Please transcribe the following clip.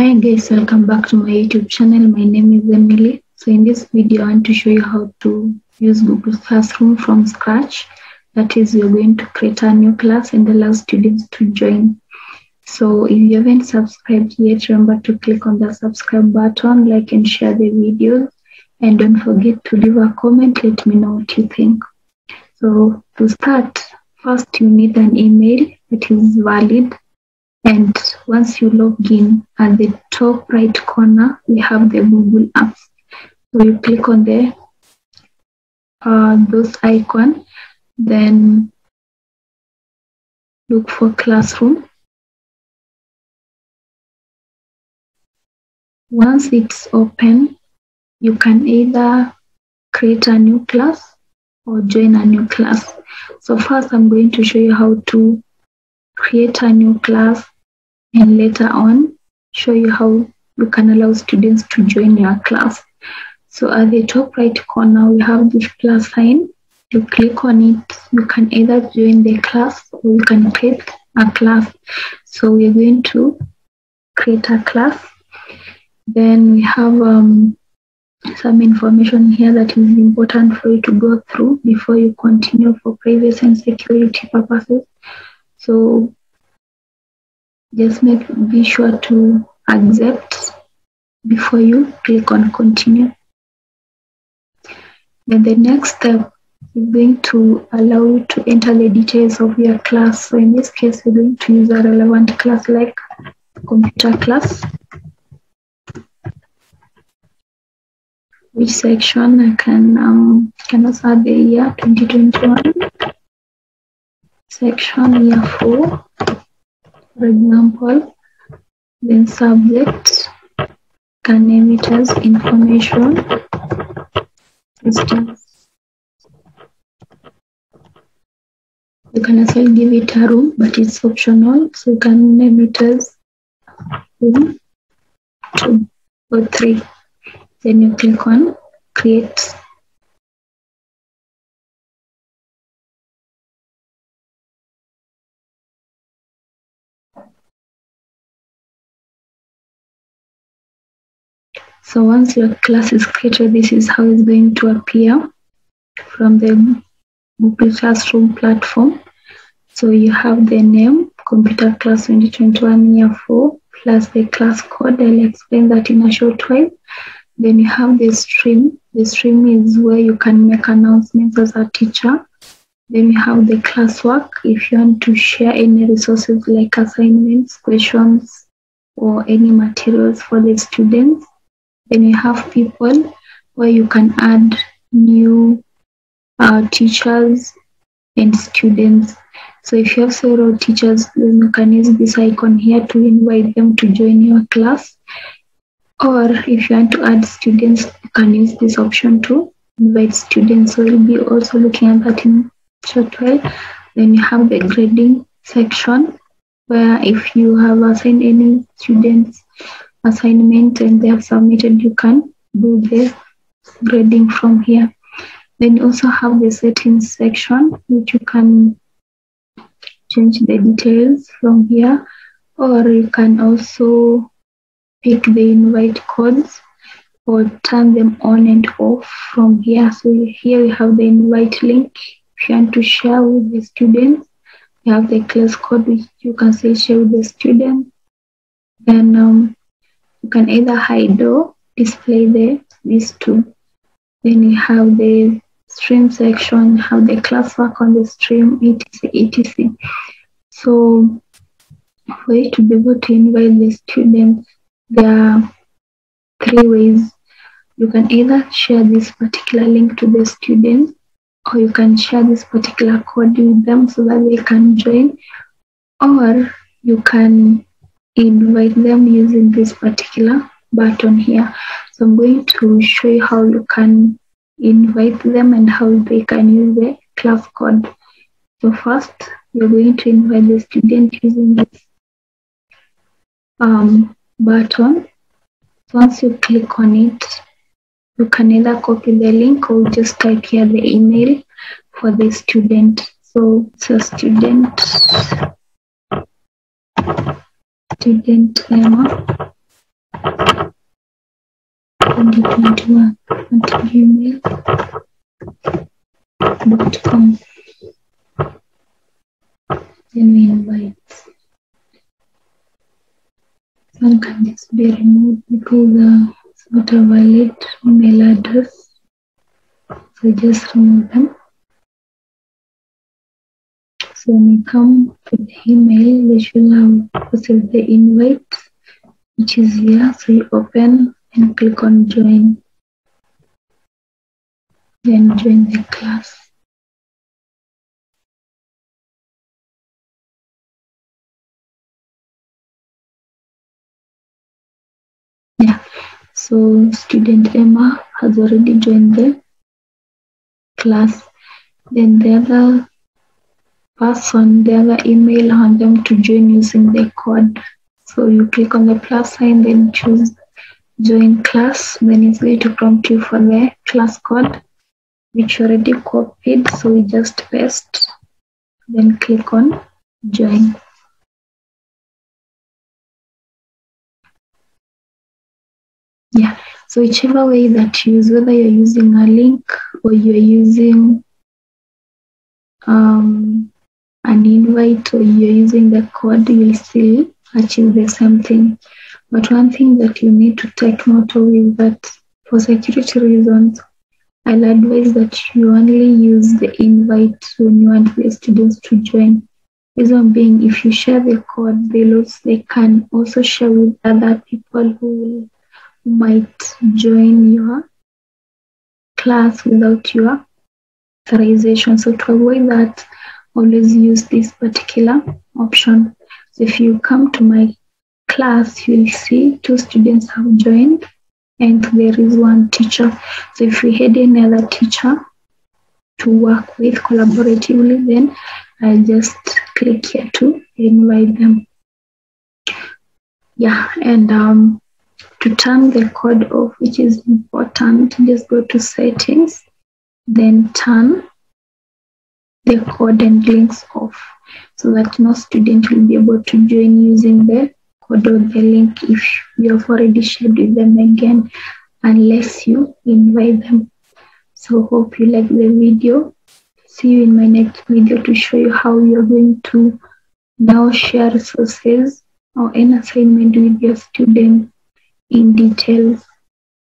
Hi guys, welcome back to my YouTube channel. My name is Emily. So in this video, I want to show you how to use Google Classroom from scratch. That is, you're going to create a new class and allow students to join. So if you haven't subscribed yet, remember to click on the subscribe button, like and share the video. And don't forget to leave a comment. Let me know what you think. So to start, first you need an email that is valid and once you log in at the top right corner, we have the Google Apps. So you click on the uh, those icon, then look for Classroom. Once it's open, you can either create a new class or join a new class. So first I'm going to show you how to create a new class and later on show you how you can allow students to join your class. So at the top right corner, we have this plus sign. You click on it, you can either join the class or you can create a class. So we're going to create a class. Then we have um, some information here that is important for you to go through before you continue for privacy and security purposes. So just make be sure to accept before you click on continue. Then the next step is going to allow you to enter the details of your class. So in this case, we're going to use a relevant class like computer class. Which section I can um, can also add the year 2021 section year four for example, then subject can name it as information systems. You can also give it a room, but it's optional. So you can name it as room two or three. Then you click on create. So once your class is created, this is how it's going to appear from the Google Classroom platform. So you have the name, Computer Class 2021 Year 4, plus the class code. I'll explain that in a short while. Then you have the stream. The stream is where you can make announcements as a teacher. Then you have the classwork. If you want to share any resources like assignments, questions, or any materials for the students. Then you have people where you can add new uh, teachers and students. So if you have several teachers, then you can use this icon here to invite them to join your class. Or if you want to add students, you can use this option to invite students. So we'll be also looking at that in short while. Then you have the grading section where if you have assigned any students assignment and they have submitted, you can do the grading from here. Then you also have the settings section, which you can change the details from here, or you can also pick the invite codes or turn them on and off from here. So here you have the invite link. If you want to share with the students, you have the class code, which you can say share with the students. Then um, you can either hide or display the these two. Then you have the stream section, have the classwork on the stream, etc. etc. So for you to be able to invite the students, there are three ways. You can either share this particular link to the students, or you can share this particular code with them so that they can join, or you can invite them using this particular button here. So I'm going to show you how you can invite them and how they can use the class code. So first, you're going to invite the student using this um, button. Once you click on it, you can either copy the link or just type here the email for the student. So, so student student Emma 2021 at gmail.com. Then we invite. Some can just be removed because uh, it's not a valid email address. So just remove them. So you come the email, they should have posted the invite, which is here. So you open and click on join. Then join the class. Yeah, so student Emma has already joined the class. Then the other person, the other email, want them to join using the code. So you click on the plus sign, then choose join class. Then it's going to prompt you for the class code, which you already copied. So we just paste, then click on join. Yeah, so whichever way that you use, whether you're using a link or you're using um, an invite or you're using the code, you'll still achieve the same thing. But one thing that you need to take note of is that for security reasons, I'll advise that you only use the invite when you want the students to join. Reason being, if you share the code, they, also, they can also share with other people who might join your class without your authorization. So to avoid that, always use this particular option. So if you come to my class, you'll see two students have joined and there is one teacher. So if we had another teacher to work with collaboratively, then I'll just click here to invite them. Yeah, and um, to turn the code off, which is important, just go to settings, then turn the code and links off so that no student will be able to join using the code or the link if you have already shared with them again unless you invite them. So hope you like the video. See you in my next video to show you how you're going to now share resources or an assignment with your student in details.